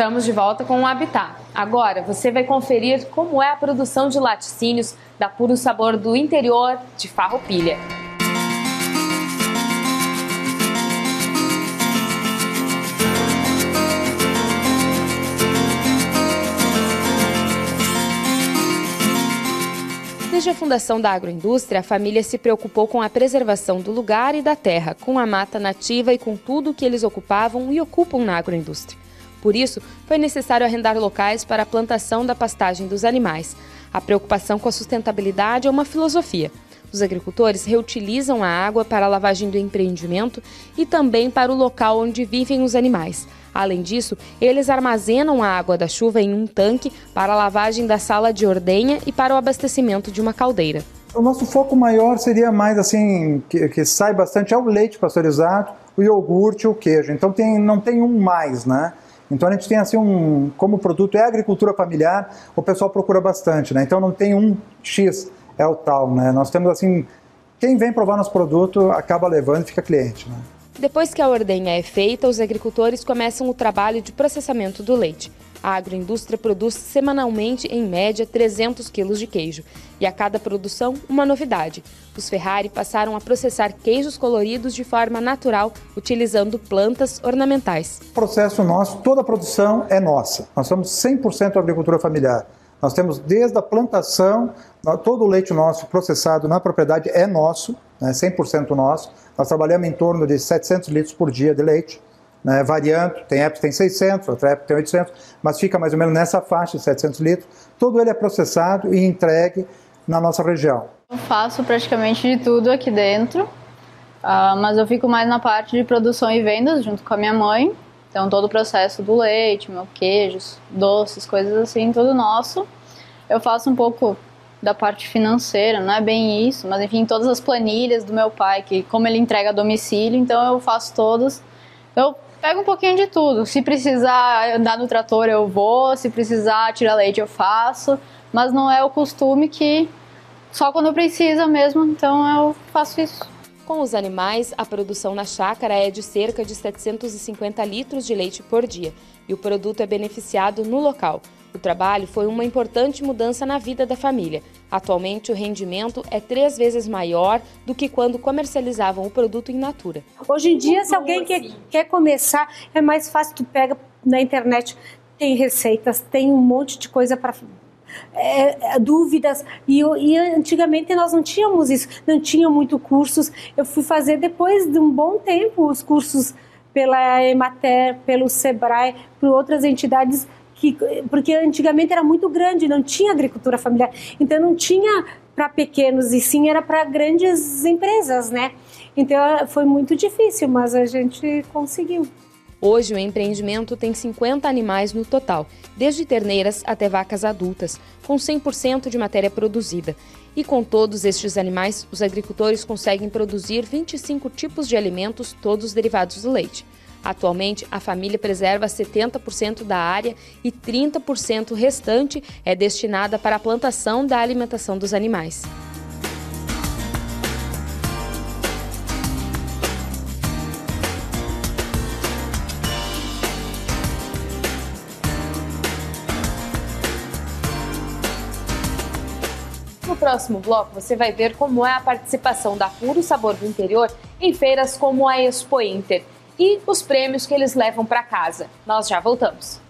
Estamos de volta com o Habitat. Agora você vai conferir como é a produção de laticínios da Puro Sabor do interior de Farroupilha. Desde a fundação da agroindústria, a família se preocupou com a preservação do lugar e da terra, com a mata nativa e com tudo o que eles ocupavam e ocupam na agroindústria. Por isso, foi necessário arrendar locais para a plantação da pastagem dos animais. A preocupação com a sustentabilidade é uma filosofia. Os agricultores reutilizam a água para a lavagem do empreendimento e também para o local onde vivem os animais. Além disso, eles armazenam a água da chuva em um tanque para a lavagem da sala de ordenha e para o abastecimento de uma caldeira. O nosso foco maior seria mais assim, que, que sai bastante, é o leite pasteurizado, o iogurte e o queijo. Então tem, não tem um mais, né? Então a gente tem assim um, como o produto é agricultura familiar, o pessoal procura bastante, né? Então não tem um X, é o tal, né? Nós temos assim, quem vem provar nosso produto acaba levando e fica cliente, né? Depois que a ordenha é feita, os agricultores começam o trabalho de processamento do leite. A agroindústria produz semanalmente, em média, 300 quilos de queijo. E a cada produção, uma novidade. Os Ferrari passaram a processar queijos coloridos de forma natural, utilizando plantas ornamentais. O processo nosso, toda a produção é nossa. Nós somos 100% agricultura familiar. Nós temos desde a plantação, todo o leite nosso processado na propriedade é nosso, né, 100% nosso. Nós trabalhamos em torno de 700 litros por dia de leite né, variando, tem que tem 600, outra época tem 800, mas fica mais ou menos nessa faixa de 700 litros. Todo ele é processado e entregue na nossa região. Eu faço praticamente de tudo aqui dentro, uh, mas eu fico mais na parte de produção e vendas junto com a minha mãe. Então todo o processo do leite, meu queijos, doces, coisas assim, tudo nosso. Eu faço um pouco da parte financeira, não é bem isso, mas enfim, todas as planilhas do meu pai, que como ele entrega a domicílio, então eu faço todas. Pego um pouquinho de tudo. Se precisar andar no trator, eu vou. Se precisar tirar leite, eu faço. Mas não é o costume que só quando precisa mesmo, então eu faço isso. Com os animais, a produção na chácara é de cerca de 750 litros de leite por dia e o produto é beneficiado no local. O trabalho foi uma importante mudança na vida da família. Atualmente, o rendimento é três vezes maior do que quando comercializavam o produto in natura. Hoje em dia, se alguém quer, quer começar, é mais fácil. Tu pega na internet, tem receitas, tem um monte de coisa para é, é, dúvidas e, e, antigamente nós não tínhamos isso, não tinha muito cursos. Eu fui fazer depois de um bom tempo os cursos pela Emater, pelo Sebrae, por outras entidades que, porque antigamente era muito grande, não tinha agricultura familiar, então não tinha para pequenos e sim era para grandes empresas, né? Então foi muito difícil, mas a gente conseguiu. Hoje, o empreendimento tem 50 animais no total, desde terneiras até vacas adultas, com 100% de matéria produzida. E com todos estes animais, os agricultores conseguem produzir 25 tipos de alimentos, todos derivados do leite. Atualmente, a família preserva 70% da área e 30% restante é destinada para a plantação da alimentação dos animais. No próximo bloco, você vai ver como é a participação da Puro Sabor do Interior em feiras como a Expo Inter e os prêmios que eles levam para casa. Nós já voltamos.